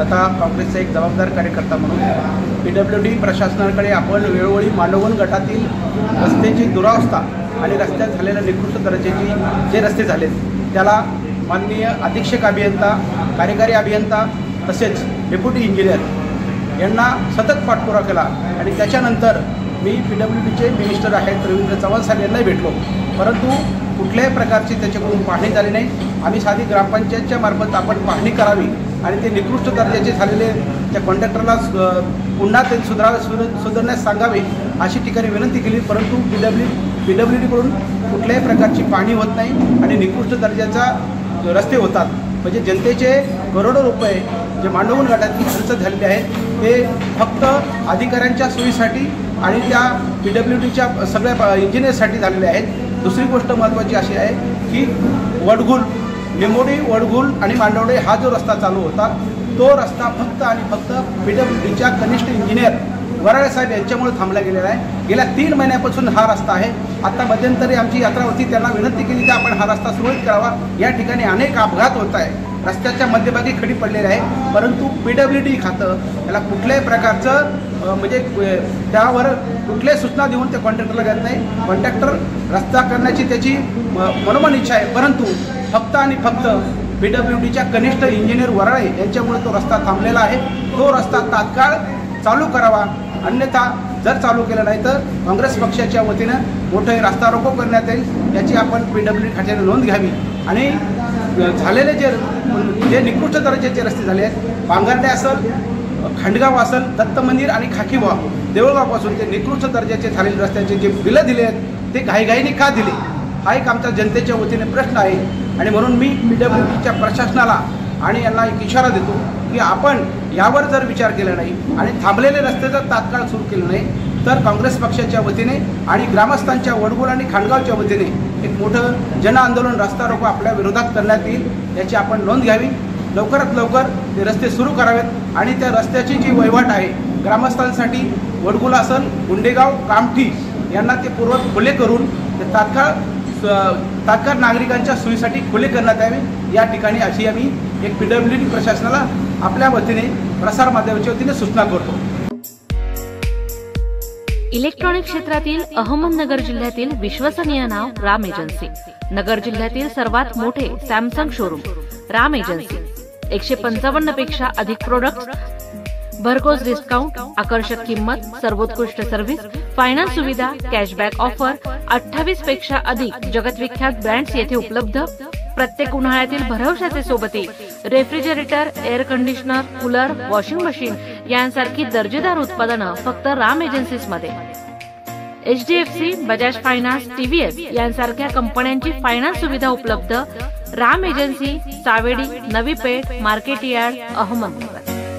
तथा काँग्रेसचा एक जबाबदार कार्यकर्ता म्हणून पी डब्ल्यू डी प्रशासनाकडे आपण वेळोवेळी मांडवण गटातील रस्त्याची दुरावस्था आणि रस्त्यात झालेल्या निकृष्ट दर्जाची जे रस्ते झालेत त्याला माननीय अधीक्षक अभियंता कार्यकारी अभियंता तसेच डेप्युटी इंजिनियर यांना सतत पाठपुरा केला आणि त्याच्यानंतर मी पी डब्ल्यू डीचे मिनिस्टर आहेत रवींद्र चव्हाण साहेब यांनाही भेटलो. परंतु कुठल्याही प्रकारची त्याच्याकडून पाहणी झाली नाही. आम्ही साधी ग्रामपंचायतच्या मार्फत आपण पाहणी करावी आणि ते निकृष्ट दर्जाचे झालेले त्या कॉन्ट्रॅक्टरला पुन्हा ते सुधारा सुधर सुधारण्यास सांगावे अशी ठिकाणी विनंती केली. परंतु पी डब्ल्यू पी डब्ल्यू डीकडून कुठल्याही प्रकारची पाणी होत नाही आणि निकृष्ट दर्जाचा रस्ते होतात. म्हणजे जनतेचे करोडो रुपये जे मांडवून गटातील खर्च झालेले आहेत ते फक्त अधिकाऱ्यांच्या सोयीसाठी आणि त्या पी डब्ल्यू डीच्या सगळ्या इंजिनियरसाठी झालेले आहेत. दुसरी गोष्ट महत्त्वाची अशी आहे की वडगुल निमोडी वडगुल आणि मांडवडे हा जो रस्ता चालू होता तो रस्ता फक्त आणि फक्त पी डब्ल्यू डीच्या कनिष्ठ इंजिनियर वराळे साहेब यांच्यामुळे थांबला गेलेला आहे. गेल्या तीन महिन्यापासून हा रस्ता आहे. आता मध्यंतरी आमची यात्रा होती त्यांना विनंती केली की आपण हा रस्ता सुरळीत करावा. या ठिकाणी अनेक अपघात होत आहे रस्त्याच्या मध्यभागी खडी पडलेली आहे. परंतु पी डब्ल्यू डी खातं याला कुठल्याही प्रकारचं म्हणजे त्यावर कुठल्याही सूचना देऊन त्या कॉन्ट्रॅक्टरला घेत नाही. कॉन्ट्रॅक्टर रस्ता करण्याची त्याची मनोमन इच्छा आहे. परंतु फक्त आणि फक्त बी डब्ल्यू डीच्या कनिष्ठ इंजिनियर वराळे यांच्यामुळे तो रस्ता थांबलेला आहे. तो रस्ता तात्काळ चालू करावा. अन्यथा जर चालू केलं नाही तर काँग्रेस पक्षाच्या वतीनं मोठे रास्ता रोको करण्यात येईल. याची आपण पी डब्ल्यू डी खात्याने नोंद घ्यावी. आणि झालेले जे जे निकृष्ट दर्जाचे रस्ते झाले आहेत पांघरणे असेल खंडगाव असेल दत्त मंदिर आणि खाकीवा देवळगावपासून ते निकृष्ट दर्जाचे झालेले रस्त्याचे जे बिलं दिले आहेत ते घाईघाईने का दिले? हा एक आमच्या जनतेच्या वतीने प्रश्न आहे. आणि म्हणून मी पी डब्ल्यू डीच्या प्रशासनाला आणि यांना एक इशारा देतो की आपण यावर जर विचार केला नाही आणि थांबलेले रस्ते जर तात्काळ सुरू केले नाही तर काँग्रेस पक्षाच्या वतीने आणि ग्रामस्थांच्या वडगोल आणि खांडगावच्या वतीने एक मोठं जन आंदोलन रस्ता रोको आपल्या विरोधात करण्यात येईल याची आपण नोंद घ्यावी. लवकरात लवकर ते रस्ते सुरू करावेत आणि त्या रस्त्याची जी वहिवाट आहे ग्रामस्थांसाठी वडगुलासन गुंडेगाव कामठी यांना ते पूर्व खुले करून ते तात्काळ तात्काळ नागरिकांच्या सोयीसाठी खुले करण्यात यावे. या ठिकाणी अशी आम्ही एक पीडब्ल्यू डी प्रशासनाला आपल्या वतीने प्रसारमाध्यमाच्या वतीने सूचना करतो. इलेक्ट्रॉनिक क्षेत्रातील अहमदनगर जिल्ह्यातील विश्वसनीय नाव राम एजन्सी. नगर जिल्ह्यातील सर्वात मोठे सॅमसंग शोरूम राम एजन्सी. एकशे पंचावन्नपेक्षा अधिक प्रोडक्ट भरघोस डिस्काउंट आकर्षक किंमत सर्वोत्कृष्ट सर्व्हिस फायनान्स सुविधा कॅशबॅक ऑफर अठ्ठावीसपेक्षा अधिक जगतविख्यात ब्रँड्स येथे उपलब्ध. प्रत्येक उन्हाळ्यातील भरवशाचे सोबती refrigerator air conditioner cooler washing machine यांसारखी दर्जेदार उत्पादनं फक्त Ram एजन्सीजमध्ये. H D F C Bajaj finance TVS यांसारख्या कंपन्यांची फायनान्स सुविधा उपलब्ध. Ram agency Savedi Navi Peth market yard Ahmednagar.